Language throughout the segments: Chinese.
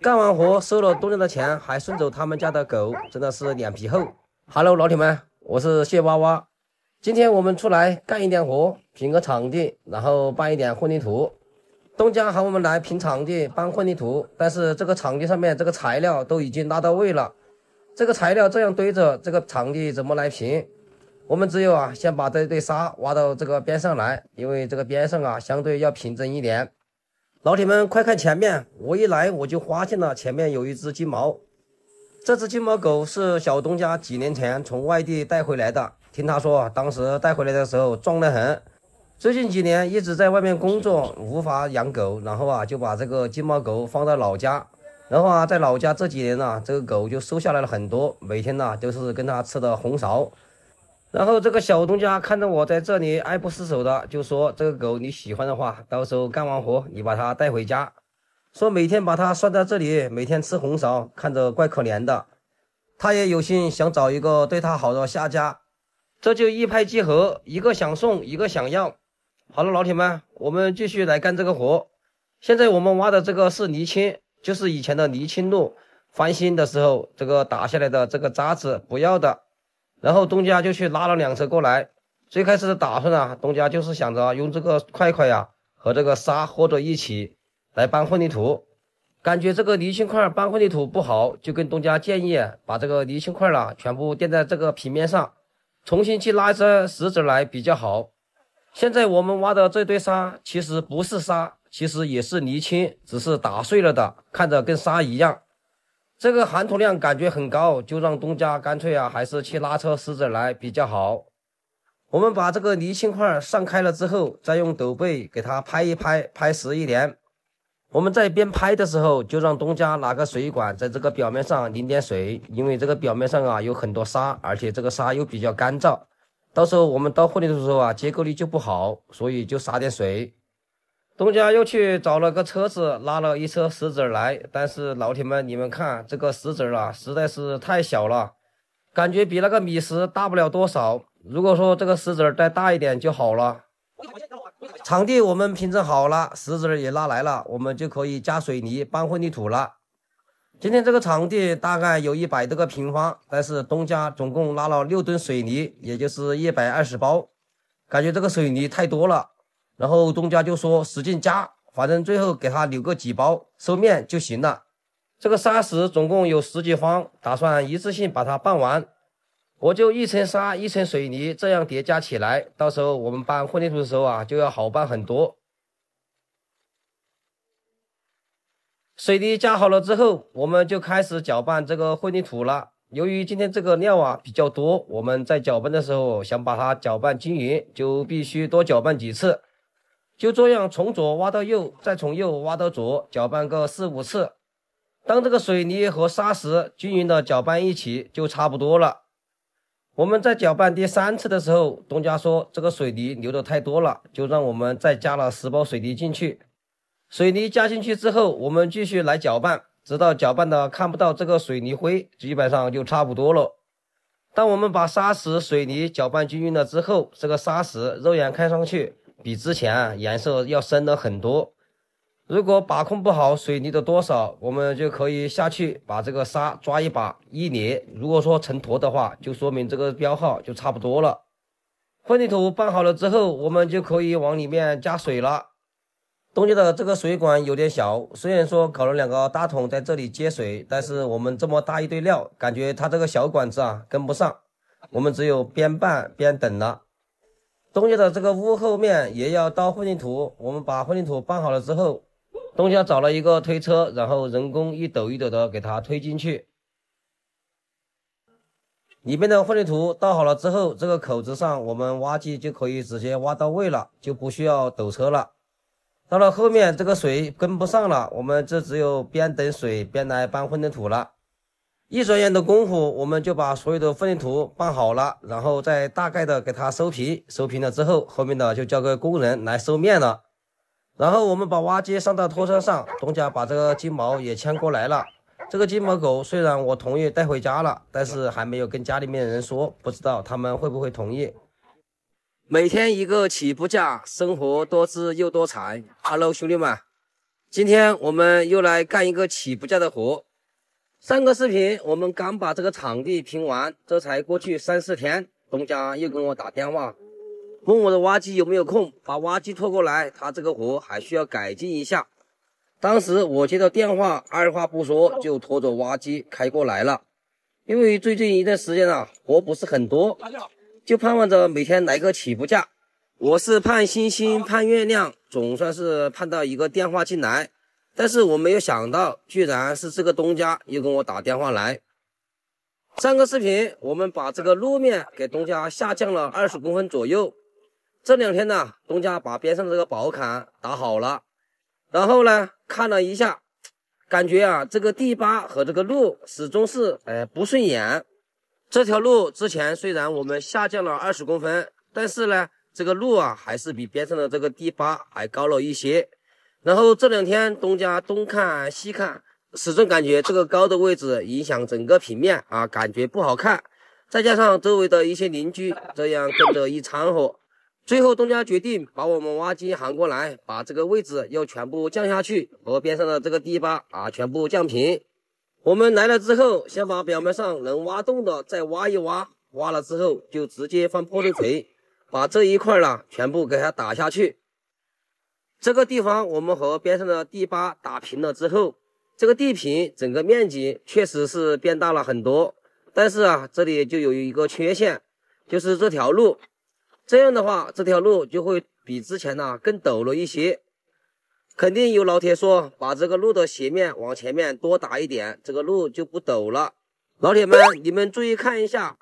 干完活收了东家的钱，还顺走他们家的狗，真的是脸皮厚。Hello，老铁们，我是谢娃娃。今天我们出来干一点活，平个场地，然后办一点混凝土。东家喊我们来平场地、搬混凝土，但是这个场地上面这个材料都已经拉到位了，这个材料这样堆着，这个场地怎么来平？我们只有啊，先把这堆沙挖到这个边上来，因为这个边上啊相对要平整一点。老铁们，快看前面！我一来我就发现了前面有一只金毛，这只金毛狗是小东家几年前从外地带回来的，听他说当时带回来的时候壮得很。最近几年一直在外面工作，无法养狗，然后啊就把这个金毛狗放到老家，然后啊在老家这几年呢，这个狗就瘦下来了很多，每天呢都是跟它吃的红苕。然后这个小东家看着我在这里爱不释手的，就说这个狗你喜欢的话，到时候干完活你把它带回家，说每天把它拴在这里，每天吃红苕，看着怪可怜的。他也有心想找一个对他好的下家，这就一拍即合，一个想送，一个想要。好了，老铁们，我们继续来干这个活。现在我们挖的这个是泥青，就是以前的泥青路，翻新的时候这个打下来的这个渣子不要的。然后东家就去拉了两车过来。最开始的打算啊，东家就是想着用这个块块呀和这个沙和着一起来搬混凝土。感觉这个泥青块搬混凝土不好，就跟东家建议把这个泥青块啦全部垫在这个平面上，重新去拉一些石子来比较好。现在我们挖的这堆沙其实不是沙，其实也是泥青，只是打碎了的，看着跟沙一样。这个含土量感觉很高，就让东家干脆啊，还是去拉车石子来比较好。我们把这个泥青块上开了之后，再用斗背给它拍一拍，拍实一点。我们在边拍的时候，就让东家拿个水管在这个表面上淋点水，因为这个表面上啊有很多沙，而且这个沙又比较干燥。到时候我们倒混凝土的时候啊，结构力就不好，所以就撒点水。东家又去找了个车子，拉了一车石子来。但是老铁们，你们看这个石子啊，实在是太小了，感觉比那个米石大不了多少。如果说这个石子再大一点就好了。场地我们平整好了，石子也拉来了，我们就可以加水泥搬混凝土了。今天这个场地大概有一百多个平方，但是东家总共拉了六吨水泥，也就是一百二十包，感觉这个水泥太多了。然后东家就说使劲加，反正最后给他留个几包收面就行了。这个沙石总共有十几方，打算一次性把它办完。我就一层沙一层水泥这样叠加起来，到时候我们搬混凝土的时候啊，就要好办很多。水泥加好了之后，我们就开始搅拌这个混凝土了。由于今天这个料啊比较多，我们在搅拌的时候想把它搅拌均匀，就必须多搅拌几次。就这样从左挖到右，再从右挖到左，搅拌个四五次。当这个水泥和沙石均匀的搅拌一起，就差不多了。我们在搅拌第三次的时候，东家说这个水泥流的太多了，就让我们再加了十包水泥进去。水泥加进去之后，我们继续来搅拌，直到搅拌的看不到这个水泥灰，基本上就差不多了。当我们把砂石、水泥搅拌均匀了之后，这个沙石肉眼看上去比之前颜色要深了很多。如果把控不好水泥的多少，我们就可以下去把这个沙抓一把一捏。如果说成坨的话，就说明这个标号就差不多了。混凝土拌好了之后，我们就可以往里面加水了。东家的这个水管有点小，虽然说搞了两个大桶在这里接水，但是我们这么大一堆料，感觉它这个小管子啊跟不上，我们只有边拌边等了。东家的这个屋后面也要倒混凝土，我们把混凝土拌好了之后，东家找了一个推车，然后人工一斗一斗的给它推进去。里面的混凝土倒好了之后，这个口子上我们挖机就可以直接挖到位了，就不需要斗车了。到了后面，这个水跟不上了，我们这只有边等水边来搬混凝土了。一转眼的功夫，我们就把所有的混凝土搬好了，然后再大概的给它收平。收平了之后，后面的就交给工人来收面了。然后我们把挖机上到拖车上，东家把这个金毛也牵过来了。这个金毛狗虽然我同意带回家了，但是还没有跟家里面的人说，不知道他们会不会同意。每天一个起步价，生活多姿又多彩。Hello，兄弟们，今天我们又来干一个起步价的活。上个视频我们刚把这个场地拼完，这才过去三四天，东家又给我打电话，问我的挖机有没有空，把挖机拖过来，他这个活还需要改进一下。当时我接到电话，二话不说就拖着挖机开过来了。因为最近一段时间啊，活不是很多，就盼望着每天来个起步价。我是盼星星盼月亮，总算是盼到一个电话进来，但是我没有想到，居然是这个东家又跟我打电话来。上个视频我们把这个路面给东家下降了二十公分左右，这两天呢，东家把边上的这个宝坎打好了，然后呢，看了一下，感觉啊，这个地疤和这个路始终是哎不顺眼。这条路之前虽然我们下降了二十公分，但是呢。这个路啊，还是比边上的这个地疤还高了一些。然后这两天东家东看西看，始终感觉这个高的位置影响整个平面啊，感觉不好看。再加上周围的一些邻居这样跟着一掺和，最后东家决定把我们挖机喊过来，把这个位置又全部降下去，和边上的这个地疤啊全部降平。我们来了之后，先把表面上能挖洞的再挖一挖，挖了之后就直接放破碎锤。把这一块呢全部给它打下去。这个地方我们和边上的地疤打平了之后，这个地坪整个面积确实是变大了很多。但是啊，这里就有一个缺陷，就是这条路。这样的话，这条路就会比之前呢更陡了一些。肯定有老铁说，把这个路的斜面往前面多打一点，这个路就不陡了。老铁们，你们注意看一下。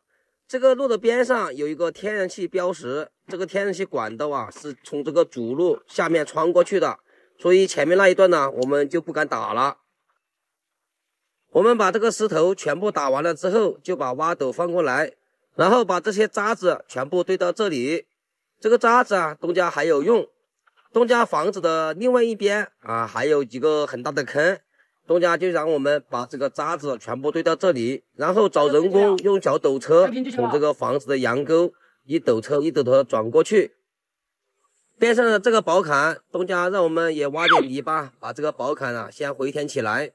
这个路的边上有一个天然气标识，这个天然气管道啊是从这个主路下面穿过去的，所以前面那一段呢我们就不敢打了。我们把这个石头全部打完了之后，就把挖斗放过来，然后把这些渣子全部堆到这里。这个渣子啊，东家还有用。东家房子的另外一边啊，还有几个很大的坑。东家就让我们把这个渣子全部堆到这里，然后找人工用脚斗车从这个房子的阳沟一斗车一斗车转过去。边上的这个宝坎，东家让我们也挖点泥巴，把这个宝坎啊先回填起来。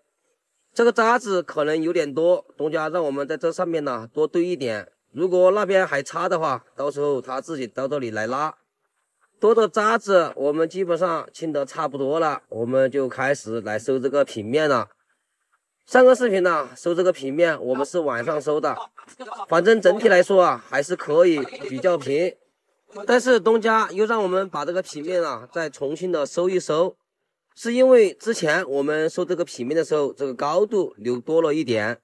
这个渣子可能有点多，东家让我们在这上面呢多堆一点。如果那边还差的话，到时候他自己到这里来拉。多的渣子我们基本上清得差不多了，我们就开始来收这个平面了。上个视频呢，收这个平面我们是晚上收的，反正整体来说啊还是可以，比较平。但是东家又让我们把这个平面啊再重新的收一收，是因为之前我们收这个平面的时候，这个高度留多了一点，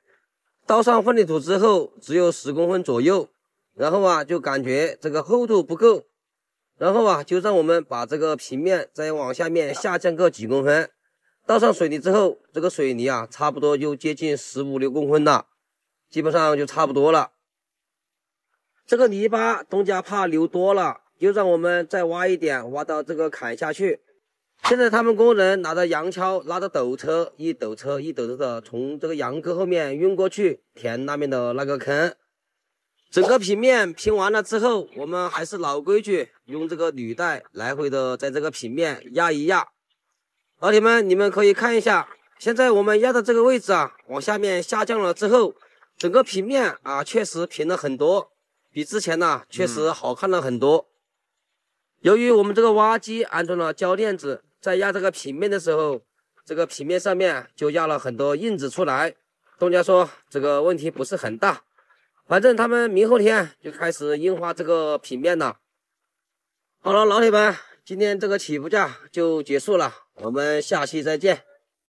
倒上混凝土之后只有十公分左右，然后啊就感觉这个厚度不够。然后啊，就让我们把这个平面再往下面下降个几公分，倒上水泥之后，这个水泥啊，差不多就接近十五六公分了，基本上就差不多了。这个泥巴东家怕留多了，就让我们再挖一点，挖到这个坎下去。现在他们工人拿着洋锹，拉着斗车，一斗车一斗车的从这个阳沟后面运过去填那边的那个坑。整个平面拼完了之后，我们还是老规矩，用这个履带来回的在这个平面压一压。老铁们，你们可以看一下，现在我们压的这个位置啊，往下面下降了之后，整个平面啊确实平了很多，比之前呢确实好看了很多。由于我们这个挖机安装了胶垫子，在压这个平面的时候，这个平面上面就压了很多印子出来。东家说这个问题不是很大。反正他们明后天就开始硬化这个平面了。好了，老铁们，今天这个起步价就结束了，我们下期再见。